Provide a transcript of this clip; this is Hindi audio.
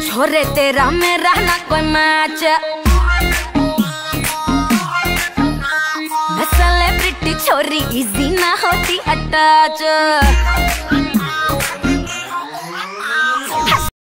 छोरे तेरा मेरा ना कोई मैच मैं सेलिब्रिटी छोरी इजी ना होती अटैच।